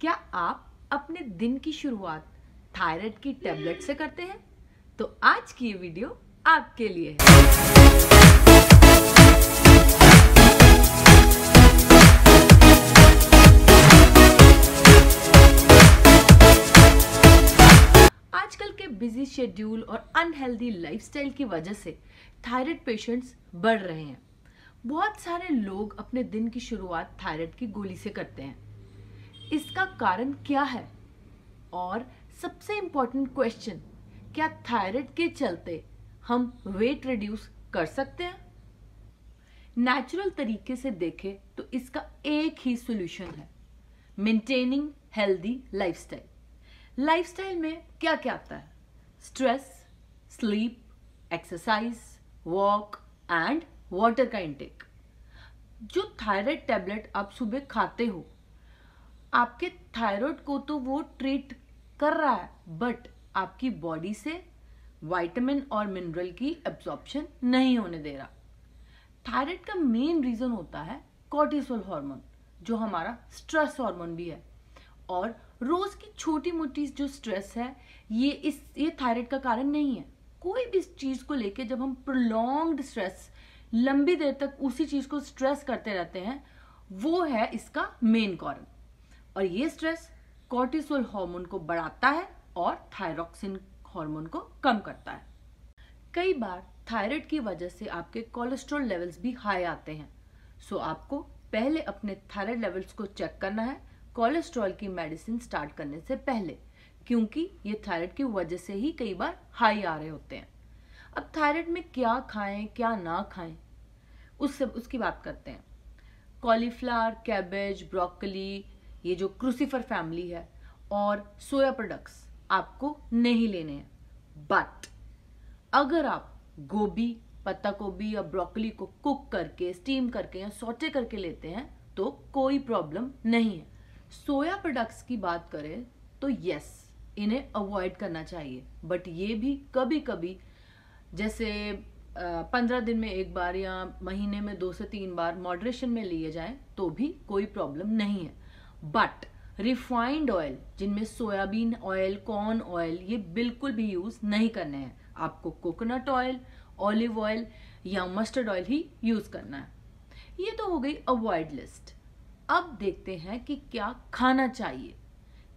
क्या आप अपने दिन की शुरुआत थायराइड की टेबलेट से करते हैं? तो आज की ये वीडियो आपके लिए है। आजकल के बिज़ी शेड्यूल और अनहेल्दी लाइफस्टाइल की वजह से थायराइड पेशेंट्स बढ़ रहे हैं। बहुत सारे लोग अपने दिन की शुरुआत थायराइड की गोली से करते हैं। इसका कारण क्या है? और सबसे इम्पोर्टेंट क्वेश्चन क्या थायराइड के चलते हम वेट रिड्यूस कर सकते हैं? नेचुरल तरीके से देखें तो इसका एक ही सॉल्यूशन है मेंटेनिंग हेल्दी लाइफस्टाइल लाइफस्टाइल में क्या क्या आता है? Stress sleep exercise walk and water का इंटेक जो थायराइड टेबलेट आप सुबह खाते हो आपके थायराइड को तो वो ट्रीट कर रहा है बट आपकी बॉडी से विटामिन और मिनरल की एब्जॉर्प्शन नहीं होने दे रहा। थायराइड का मेन रीजन होता है कॉर्टिसोल हार्मोन जो हमारा स्ट्रेस हार्मोन भी है। और रोज की छोटी मोटी जो स्ट्रेस है, ये इस, ये थायराइड का कारण नहीं है। कोई भी चीज़ को लेके जब हम प्रोलॉन्ग्ड स्ट्रेस लंबी देर तक उसी चीज़ को स्ट्रेस करते रहते हैं, वो है इसका मेन कारण। और ये स्ट्रेस कॉर्टिसोल हार्मोन को बढ़ाता है और थायरोक्सिन हार्मोन को कम करता है। कई बार थायराइड की वजह से आपके कोलेस्ट्रॉल लेवल्स भी हाई आते हैं। सो आपको पहले अपने थायराइड लेवल्स को चेक करना है कोलेस्ट्रॉल की मेडिसिन स्टार्ट करने से पहले, क्योंकि ये थायराइड की वजह से ही कई बार हाई आ रहे होते हैं। अब थायराइड में क्या खाएँ, क्या ना खाएँ उससे उसकी बात करते हैं। कॉलीफ्लावर कैबेज ब्रोकली ये जो क्रूसीफर फैमिली है और सोया प्रोडक्ट्स आपको नहीं लेने हैं। बट अगर आप गोभी, पत्ता गोभी या ब्रोकली को कुक करके स्टीम करके या सोटे करके लेते हैं तो कोई प्रॉब्लम नहीं है। सोया प्रोडक्ट्स की बात करें तो यस इन्हें अवॉइड करना चाहिए। बट ये भी कभी कभी जैसे पंद्रह दिन में एक बार या महीने में दो से तीन बार मॉडरेशन में लिए जाएँ तो भी कोई प्रॉब्लम नहीं है। बट रिफाइंड ऑयल जिनमें सोयाबीन ऑयल कॉर्न ऑयल ये बिल्कुल भी यूज़ नहीं करने हैं। आपको कोकोनट ऑयल ऑलिव ऑयल या मस्टर्ड ऑयल ही यूज़ करना है। ये तो हो गई अवॉइड लिस्ट अब देखते हैं कि क्या खाना चाहिए।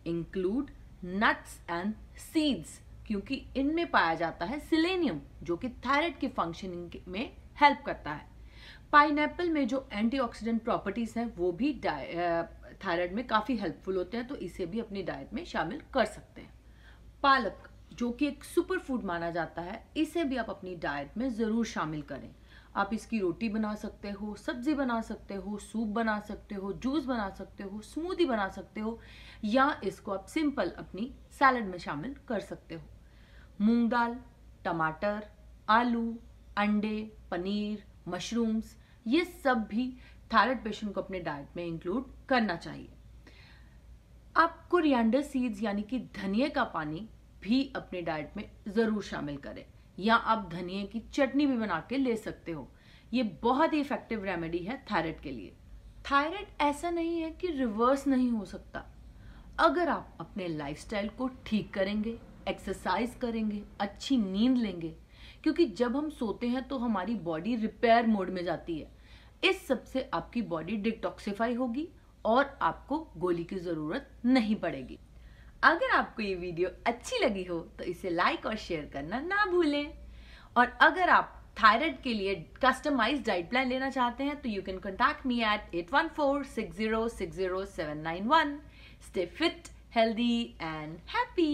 इंक्लूड नट्स एंड सीड्स क्योंकि इनमें पाया जाता है सिलेनियम जो कि थायराइड की फंक्शनिंग में हेल्प करता है। पाइनएप्पल में जो एंटीऑक्सीडेंट प्रॉपर्टीज़ हैं, वो भी थायराइड में काफ़ी हेल्पफुल होते हैं तो इसे भी अपनी डाइट में शामिल कर सकते हैं। पालक, जो कि एक सुपर फ़ूड माना जाता है, इसे भी आप अपनी डाइट में ज़रूर शामिल करें। आप इसकी रोटी बना सकते हो, सब्ज़ी बना सकते हो, सूप बना सकते हो, जूस बना सकते हो, स्मूदी बना सकते हो, या इसको आप सिंपल अपनी सैलड में शामिल कर सकते हो। मूंग दाल, टमाटर, आलू, अंडे, पनीर, मशरूम्स ये सब भी थायराइड पेशेंट को अपने डाइट में इंक्लूड करना चाहिए। आप कोरिएंडर सीड्स यानी कि धनिया का पानी भी अपने डाइट में ज़रूर शामिल करें, या आप धनिया की चटनी भी बना के ले सकते हो। ये बहुत ही इफ़ेक्टिव रेमेडी है थायराइड के लिए। थायराइड ऐसा नहीं है कि रिवर्स नहीं हो सकता। अगर आप अपने लाइफस्टाइल को ठीक करेंगे एक्सरसाइज करेंगे, अच्छी नींद लेंगे क्योंकि जब हम सोते हैं तो हमारी बॉडी रिपेयर मोड में जाती है। इस सबसे आपकी बॉडी डिटॉक्सिफाई होगी और आपको गोली की ज़रूरत नहीं पड़ेगी। अगर आपको ये वीडियो अच्छी लगी हो तो इसे लाइक और शेयर करना ना भूलें। और अगर आप थायराइड के लिए कस्टमाइज डाइट प्लान लेना चाहते हैं तो you can contact me at at one four six zero six zero seven nine one stay fit healthy and happy